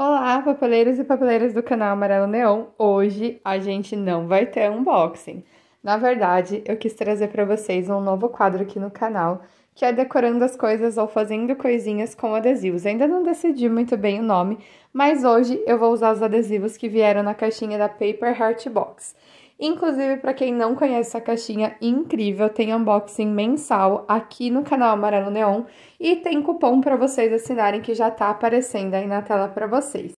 Olá, papeleiros e papeleiras do canal Amarelo Neon. Hoje a gente não vai ter unboxing. Na verdade, eu quis trazer para vocês um novo quadro aqui no canal, que é decorando as coisas ou fazendo coisinhas com adesivos. Ainda não decidi muito bem o nome, mas hoje eu vou usar os adesivos que vieram na caixinha da Paper Heart Box. Inclusive, para quem não conhece essa caixinha incrível, tem unboxing mensal aqui no canal Amarelo Neon e tem cupom para vocês assinarem que já está aparecendo aí na tela para vocês.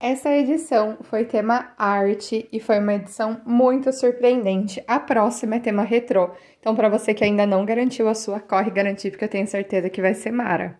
Essa edição foi tema arte e foi uma edição muito surpreendente. A próxima é tema retrô. Então, para você que ainda não garantiu a sua, corre garantir, porque eu tenho certeza que vai ser mara.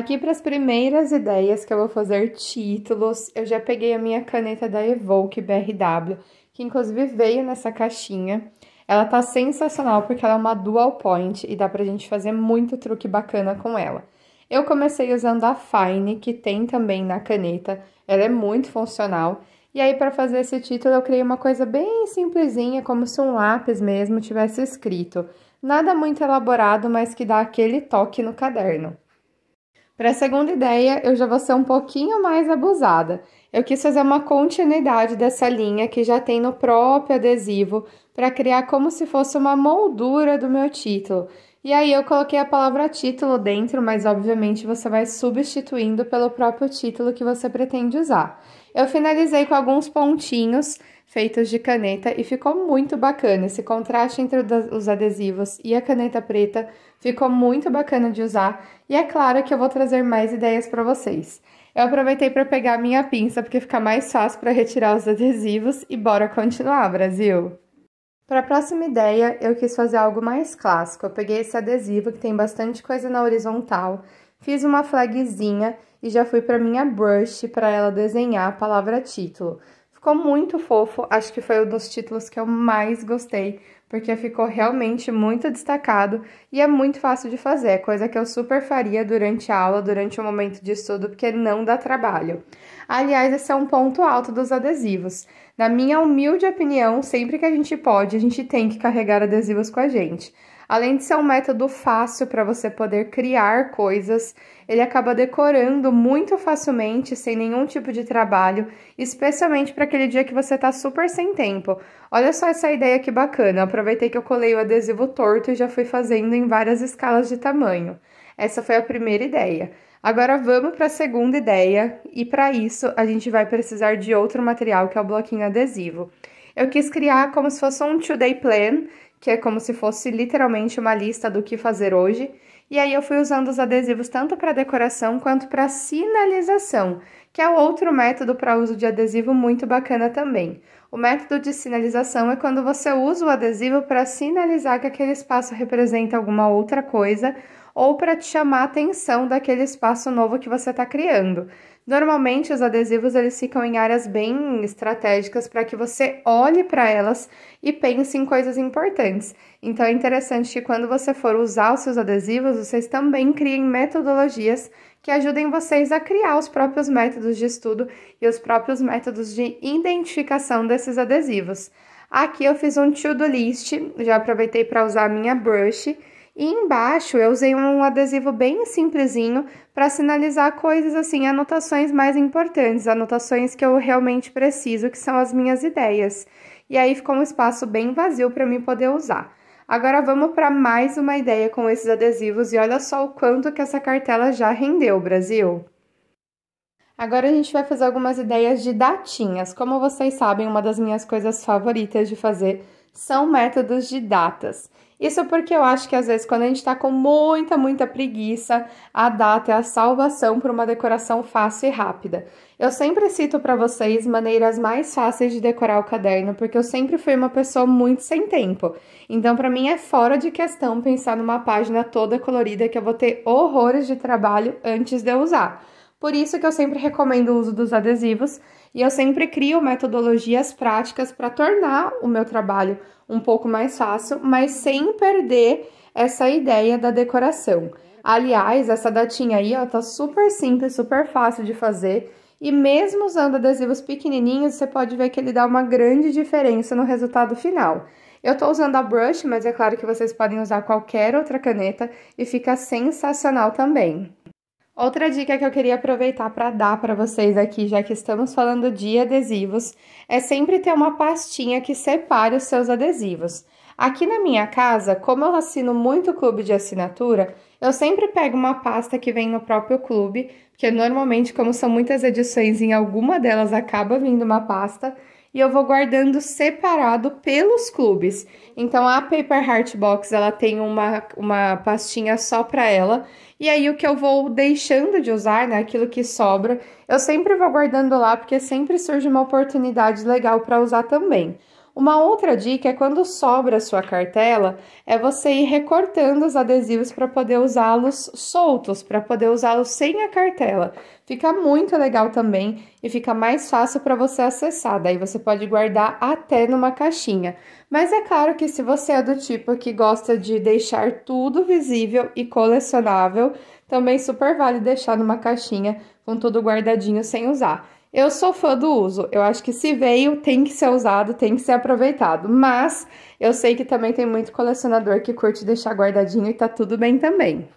Aqui para as primeiras ideias que eu vou fazer títulos, eu já peguei a minha caneta da Evoque BRW, que inclusive veio nessa caixinha. Ela tá sensacional porque ela é uma dual point e dá pra gente fazer muito truque bacana com ela. Eu comecei usando a Fine, que tem também na caneta, ela é muito funcional. E aí, para fazer esse título, eu criei uma coisa bem simplesinha, como se um lápis mesmo tivesse escrito. Nada muito elaborado, mas que dá aquele toque no caderno. Para a segunda ideia, eu já vou ser um pouquinho mais abusada. Eu quis fazer uma continuidade dessa linha que já tem no próprio adesivo para criar como se fosse uma moldura do meu título. E aí eu coloquei a palavra título dentro, mas obviamente você vai substituindo pelo próprio título que você pretende usar. Eu finalizei com alguns pontinhos feitos de caneta e ficou muito bacana. Esse contraste entre os adesivos e a caneta preta ficou muito bacana de usar e é claro que eu vou trazer mais ideias para vocês. Eu aproveitei para pegar minha pinça porque fica mais fácil para retirar os adesivos e bora continuar, Brasil! Para a próxima ideia, eu quis fazer algo mais clássico. Eu peguei esse adesivo que tem bastante coisa na horizontal, fiz uma flagzinha e já fui para minha brush para ela desenhar a palavra título. Ficou muito fofo, acho que foi um dos títulos que eu mais gostei, porque ficou realmente muito destacado e é muito fácil de fazer, coisa que eu super faria durante a aula, durante o momento de estudo, porque não dá trabalho. Aliás, esse é um ponto alto dos adesivos. Na minha humilde opinião, sempre que a gente pode, a gente tem que carregar adesivos com a gente. Além de ser um método fácil para você poder criar coisas, ele acaba decorando muito facilmente, sem nenhum tipo de trabalho, especialmente para aquele dia que você está super sem tempo. Olha só essa ideia que bacana, aproveitei que eu colei o adesivo torto e já fui fazendo em várias escalas de tamanho. Essa foi a primeira ideia. Agora vamos para a segunda ideia, e para isso a gente vai precisar de outro material que é o bloquinho adesivo. Eu quis criar como se fosse um two-day plan, que é como se fosse literalmente uma lista do que fazer hoje. E aí eu fui usando os adesivos tanto para decoração quanto para sinalização, que é outro método para uso de adesivo muito bacana também. O método de sinalização é quando você usa o adesivo para sinalizar que aquele espaço representa alguma outra coisa ou para te chamar a atenção daquele espaço novo que você está criando. Normalmente os adesivos eles ficam em áreas bem estratégicas para que você olhe para elas e pense em coisas importantes. Então é interessante que quando você for usar os seus adesivos, vocês também criem metodologias que ajudem vocês a criar os próprios métodos de estudo e os próprios métodos de identificação desses adesivos. Aqui eu fiz um to-do list, já aproveitei para usar a minha brush e embaixo eu usei um adesivo bem simplesinho para sinalizar coisas assim, anotações mais importantes, anotações que eu realmente preciso, que são as minhas ideias. E aí ficou um espaço bem vazio para mim poder usar. Agora vamos para mais uma ideia com esses adesivos e olha só o quanto que essa cartela já rendeu, Brasil! Agora a gente vai fazer algumas ideias de datinhas. Como vocês sabem, uma das minhas coisas favoritas de fazer são métodos de datas. Isso porque eu acho que às vezes quando a gente está com muita, muita preguiça, a data é a salvação para uma decoração fácil e rápida. Eu sempre cito para vocês maneiras mais fáceis de decorar o caderno, porque eu sempre fui uma pessoa muito sem tempo. Então, para mim é fora de questão pensar numa página toda colorida que eu vou ter horrores de trabalho antes de eu usar. Por isso que eu sempre recomendo o uso dos adesivos e eu sempre crio metodologias práticas para tornar o meu trabalho um pouco mais fácil, mas sem perder essa ideia da decoração. Aliás, essa datinha aí, ó, tá super simples, super fácil de fazer. E mesmo usando adesivos pequenininhos, você pode ver que ele dá uma grande diferença no resultado final. Eu tô usando a brush, mas é claro que vocês podem usar qualquer outra caneta e fica sensacional também. Outra dica que eu queria aproveitar para dar para vocês aqui, já que estamos falando de adesivos, é sempre ter uma pastinha que separe os seus adesivos. Aqui na minha casa, como eu assino muito clube de assinatura, eu sempre pego uma pasta que vem no próprio clube, porque normalmente, como são muitas edições, em alguma delas acaba vindo uma pasta, e eu vou guardando separado pelos clubes. Então, a Paper Heart Box, ela tem uma, uma pastinha só para ela, e aí o que eu vou deixando de usar, né, aquilo que sobra, eu sempre vou guardando lá, porque sempre surge uma oportunidade legal para usar também. Uma outra dica é quando sobra a sua cartela, é você ir recortando os adesivos para poder usá-los soltos, para poder usá-los sem a cartela. Fica muito legal também e fica mais fácil para você acessar, daí você pode guardar até numa caixinha. Mas é claro que se você é do tipo que gosta de deixar tudo visível e colecionável, também super vale deixar numa caixinha com tudo guardadinho sem usar. Eu sou fã do uso. Eu acho que se veio, tem que ser usado, tem que ser aproveitado. Mas eu sei que também tem muito colecionador que curte deixar guardadinho e tá tudo bem também.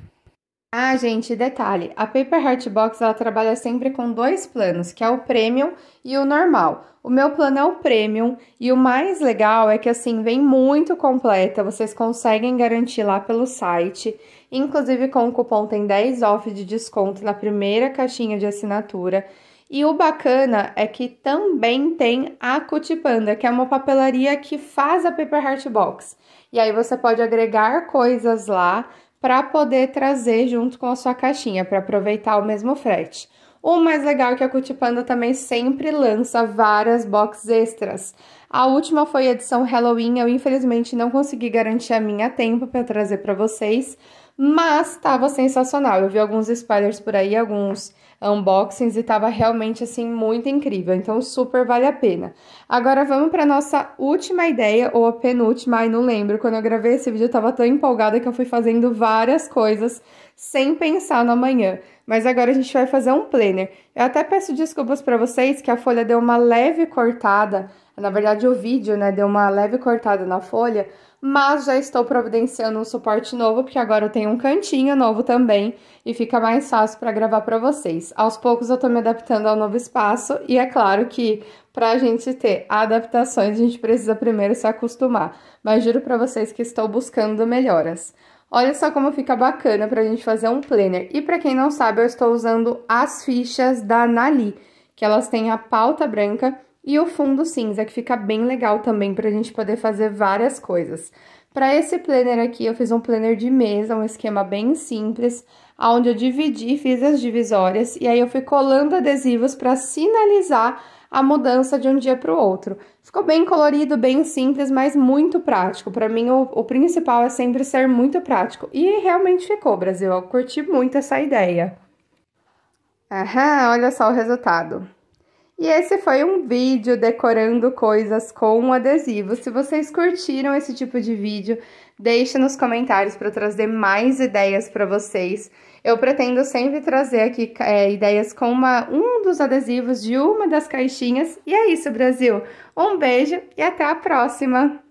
Ah, gente, detalhe, a Paper Heart Box ela trabalha sempre com dois planos, que é o Premium e o normal. O meu plano é o Premium e o mais legal é que assim vem muito completa, vocês conseguem garantir lá pelo site. Inclusive com o cupom tem 10 off de desconto na primeira caixinha de assinatura. E o bacana é que também tem a Cutipanda, que é uma papelaria que faz a Paper Heart Box. E aí você pode agregar coisas lá para poder trazer junto com a sua caixinha, para aproveitar o mesmo frete. O mais legal é que a Cutipanda também sempre lança várias boxes extras. A última foi a edição Halloween, eu infelizmente não consegui garantir a minha tempo para trazer para vocês, mas estava sensacional. Eu vi alguns spoilers por aí, alguns unboxings e tava realmente assim muito incrível, então super vale a pena. Agora vamos para nossa última ideia ou a penúltima, ai não lembro, quando eu gravei esse vídeo eu tava tão empolgada que eu fui fazendo várias coisas sem pensar no amanhã. Mas agora a gente vai fazer um planner. Eu até peço desculpas para vocês que a folha deu uma leve cortada, na verdade o vídeo, né, deu uma leve cortada na folha, mas já estou providenciando um suporte novo, porque agora eu tenho um cantinho novo também e fica mais fácil para gravar para vocês. Aos poucos eu estou me adaptando ao novo espaço e é claro que para a gente ter adaptações, a gente precisa primeiro se acostumar, mas juro para vocês que estou buscando melhoras. Olha só como fica bacana para a gente fazer um planner. E para quem não sabe, eu estou usando as fichas da Nali, que elas têm a pauta branca e o fundo cinza, que fica bem legal também para a gente poder fazer várias coisas. Para esse planner aqui, eu fiz um planner de mesa, um esquema bem simples, onde eu dividi, fiz as divisórias, e aí eu fui colando adesivos para sinalizar a mudança de um dia para o outro. Ficou bem colorido, bem simples, mas muito prático. Para mim, o, o, principal é sempre ser muito prático. E realmente ficou, Brasil. Eu curti muito essa ideia. Aham, olha só o resultado. E esse foi um vídeo decorando coisas com adesivo. Se vocês curtiram esse tipo de vídeo, deixe nos comentários para trazer mais ideias para vocês. Eu pretendo sempre trazer aqui é, ideias com uma, um dos adesivos de uma das caixinhas. E é isso, Brasil. Um beijo e até a próxima!